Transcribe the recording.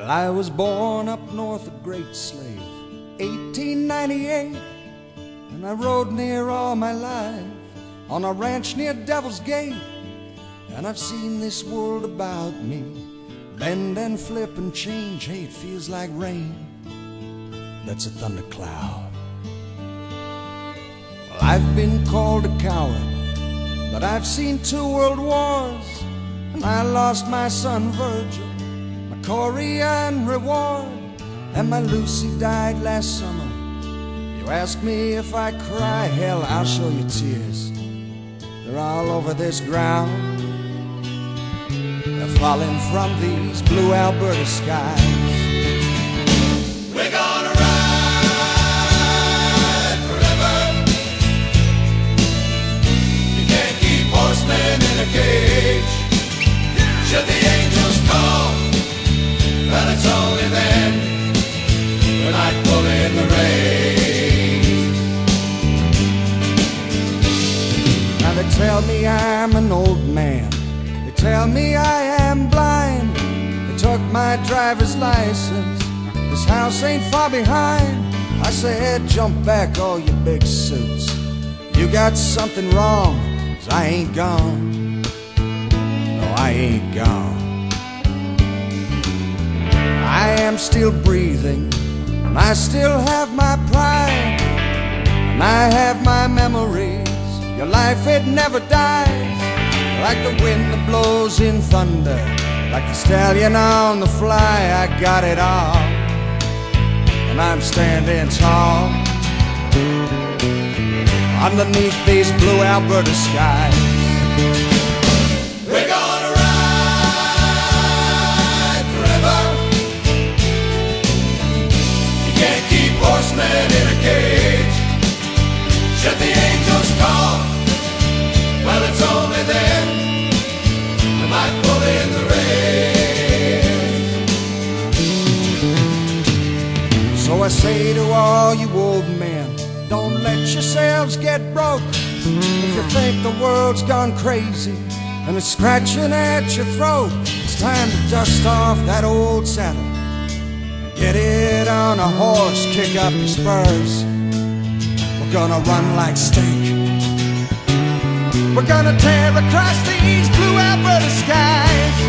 Well, I was born up north a Great Slave, 1898, and I rode near all my life on a ranch near Devil's Gate, and I've seen this world about me bend and flip and change. Hey, it feels like rain. That's a thundercloud. Well, I've been called a coward, but I've seen two world wars, and I lost my son Virgil Korean reward. And my Lucy died last summer. You ask me if I cry, hell, I'll show you tears. They're all over this ground. They're falling from these blue Alberta skies. Tell me I'm an old man. They tell me I am blind. They took my driver's license. This house ain't far behind. I said, jump back, all you big suits. You got something wrong, cause I ain't gone. No, I ain't gone. I am still breathing, and I still have my pride, and I have my memories. Your life, it never dies, like the wind that blows in thunder, like the stallion on the fly. I got it all, and I'm standing tall underneath these blue Alberta skies. All you old men, don't let yourselves get broke. If you think the world's gone crazy and it's scratching at your throat, it's time to dust off that old saddle. Get it on a horse, kick up your spurs. We're gonna run like stink. We're gonna tear across these blue Alberta skies.